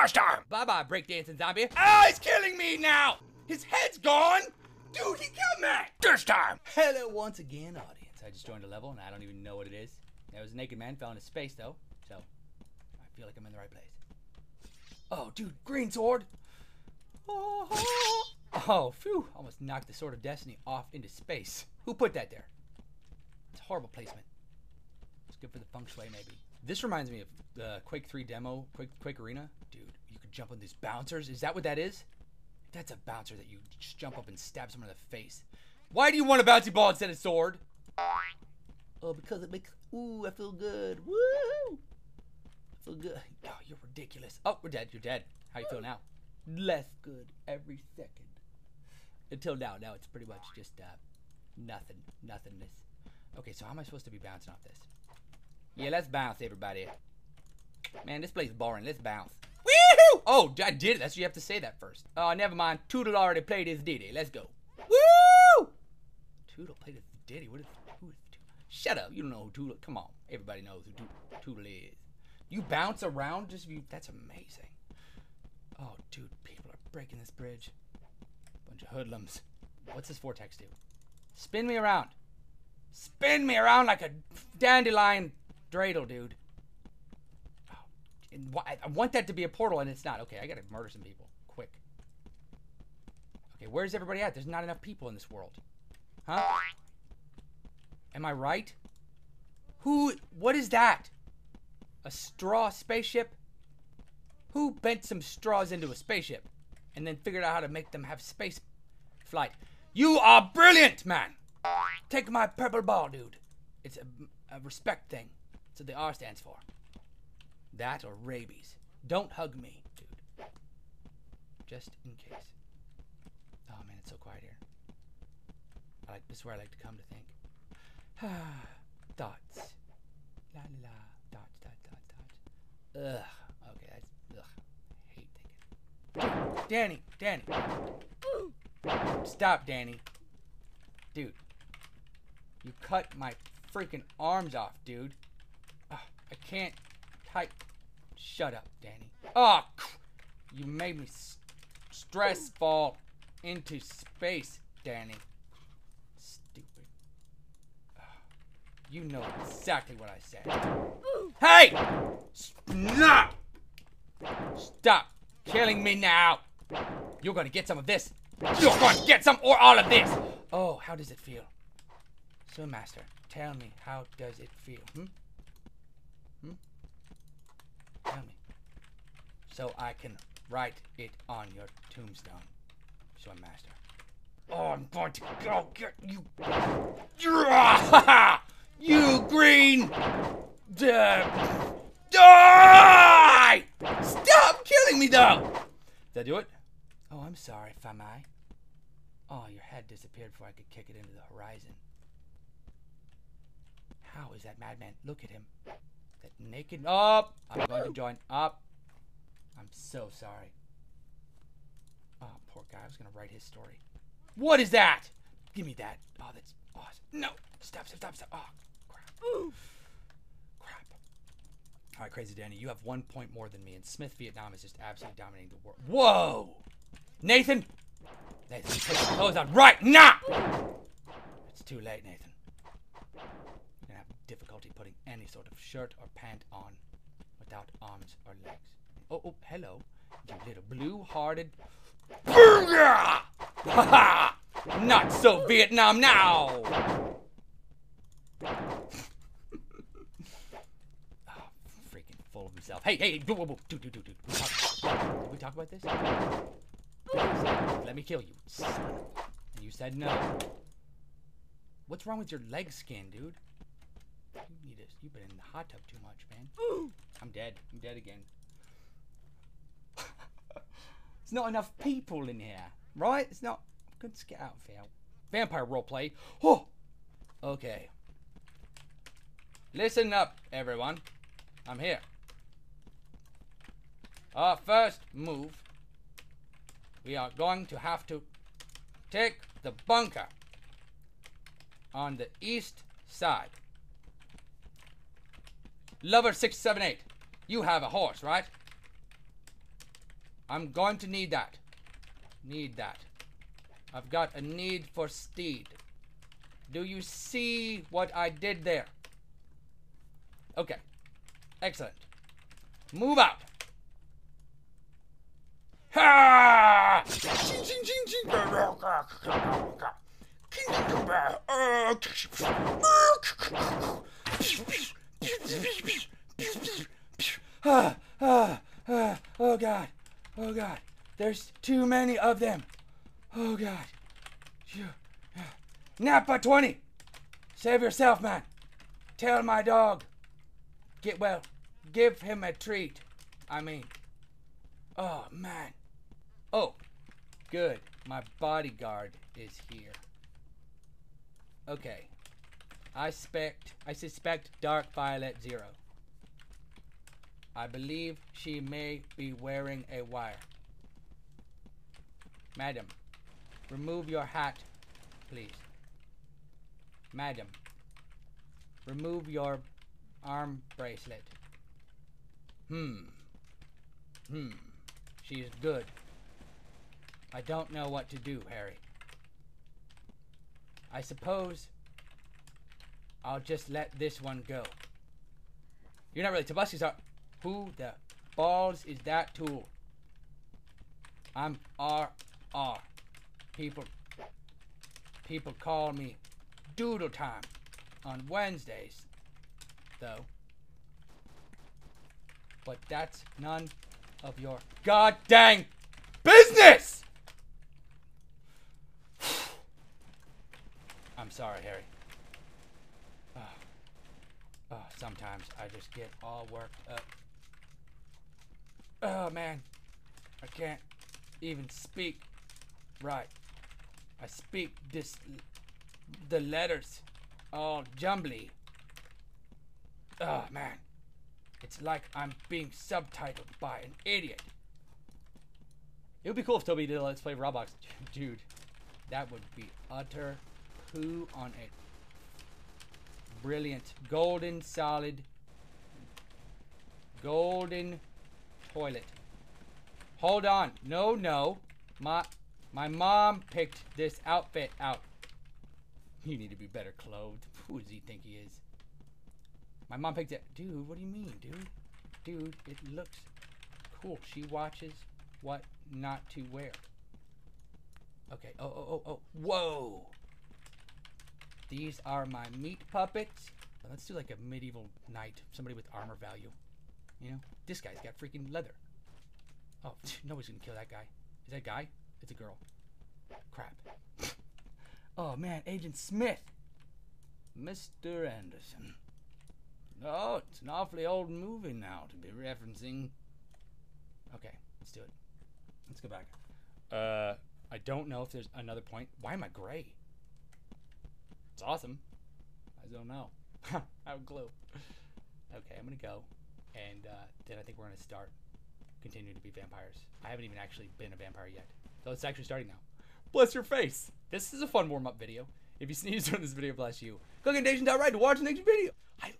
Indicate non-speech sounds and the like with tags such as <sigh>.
Dash time! Bye bye, breakdancing zombie. Ah, he's killing me now! His head's gone! Dude, he killed me! Dash time! Hello once again, audience. I just joined a level and I don't even know what it is. There was a naked man fell into space though, so I feel like I'm in the right place. Oh, dude, green sword! Oh, <laughs> oh phew! Almost knocked the sword of destiny off into space. Who put that there? It's a horrible placement. It's good for the feng shui, maybe. This reminds me of the Quake 3 demo, Quake, Quake Arena. Dude, you could jump on these bouncers. Is that what that is? That's a bouncer that you just jump up and stab someone in the face. Why do you want a bouncy ball instead of sword? Oh, because it makes. Ooh, I feel good. Woo! I feel good. Oh, you're ridiculous. Oh, we're dead. You're dead. How you feel now? Less good every second. Until now. Now it's pretty much just uh, nothing. Nothingness. Okay, so how am I supposed to be bouncing off this? Yeah, let's bounce, everybody. Man, this place is boring. Let's bounce. Woohoo! Oh, I did it. That's what you have to say that first. Oh, never mind. Toodle already played his ditty. Let's go. Woo! Toodle played his ditty. What is who is Toodle? Shut up. You don't know who Toodle. Come on. Everybody knows who Toodle, Toodle is. You bounce around. Just you. That's amazing. Oh, dude, people are breaking this bridge. Bunch of hoodlums. What's this vortex do? Spin me around. Spin me around like a dandelion dreidel, dude. And why- I want that to be a portal, and it's not. Okay, I gotta murder some people. Quick. Okay, where's everybody at? There's not enough people in this world. Huh? Am I right? Who. What is that? A straw spaceship? Who bent some straws into a spaceship and then figured out how to make them have space flight? You are brilliant, man! Take my purple ball, dude. It's a, a respect thing. What the R stands for. That or rabies. Don't hug me, dude. Just in case. Oh man, it's so quiet here. I like this is where I like to come to think. <sighs> Thoughts. La la la. Dots, dots, dots, dots. Ugh. Okay, that's ugh. hate thinking. Danny, Danny. Stop, Danny. Dude. You cut my freaking arms off, dude. I can't type. Shut up, Danny. Oh, you made me stress fall into space, Danny. Stupid. You know exactly what I said. Hey! Stop! Stop killing me now! You're gonna get some of this. You're gonna get some or all of this! Oh, how does it feel? So, Master, tell me, how does it feel? Hmm? Tell me. So I can write it on your tombstone. So, Master. Oh, I'm going to go get you. <laughs> You green. Dead. Die! Stop killing me, though! Did I do it? Oh, I'm sorry, Famai. Oh, your head disappeared before I could kick it into the horizon. How is that madman? Look at him. That naked. Up! I'm going to join. Up! I'm so sorry. Oh, poor guy. I was going to write his story. What is that? Give me that. Oh, that's awesome. No! Stop, stop, stop, stop. Oh, crap. Crap. All right, Crazy Danny, you have one point more than me, and Smith Vietnam is just absolutely dominating the world. Whoa! Nathan! Nathan, put your clothes on right now! It's too late, Nathan. You're gonna have difficulty putting any sort of shirt or pant on without arms or legs. Oh, oh, hello, you little blue-hearted. <laughs> Not so Vietnam now! Oh, <laughs> freaking full of himself. Hey, hey, dude, dude, dude. We talk, did we talk about this? Let me kill you. son And you said no. What's wrong with your leg skin, dude? You need to, you've been in the hot tub too much, man. <gasps> Ooh. I'm dead. I'm dead again. <laughs> There's not enough people in here, right? It's not. Let's get out of here. Vampire roleplay. Oh! Okay. Listen up, everyone. I'm here. Our first move, we are going to have to take the bunker on the east side. Lover 678, you have a horse, right? I'm going to need that. Need that. I've got a need for speed. Do you see what I did there? Okay. Excellent. Move out. Ha! <sighs> Oh God. Oh God. There's too many of them. Oh God. Napa 20. Save yourself, man. Tell my dog. Get well. Give him a treat. I mean. Oh man. Oh. Good. My bodyguard is here. Okay. I suspect I suspect Dark Violet Zero. I believe she may be wearing a wire. Madam, remove your hat, please. Madam, remove your arm bracelet. Hmm. Hmm. She is good. I don't know what to do, Harry. I suppose I'll just let this one go. You're not really Tobuscus are. Who the balls is that tool? I'm RR. People people call me Doodle Time on Wednesdays, though. But that's none of your god dang business! <sighs> I'm sorry, Harry. Oh, oh, sometimes I just get all worked up. Oh man, I can't even speak right. I speak this the letters all jumbly. Oh man, it's like I'm being subtitled by an idiot. It would be cool if Toby did a Let's Play Roblox, <laughs> dude. That would be utter poo on a brilliant golden solid golden toilet. Hold on. No, no. My my mom picked this outfit out. You need to be better clothed. <laughs> Who does he think he is? My mom picked it. Dude, what do you mean, dude? Dude, it looks cool. She watches what not to wear. Okay. Oh, oh, oh, oh. Whoa. These are my meat puppets. Let's do like a medieval knight. Somebody with armor value. You know? This guy's got freaking leather. Oh, <laughs> nobody's gonna kill that guy. Is that guy? It's a girl. Crap. <laughs> oh man, Agent Smith. Mr. Anderson. Oh, it's an awfully old movie now to be referencing. Okay, let's do it. Let's go back. Uh, I don't know if there's another point. Why am I gray? It's awesome. I don't know. I have a clue. Okay, I'm gonna go, and uh, then I think we're gonna start continue to be vampires. I haven't even actually been a vampire yet. So it's actually starting now. Bless your face. This is a fun warm-up video. If you <laughs> sneeze during this video, bless you. Click on Nation.right to watch the next video. I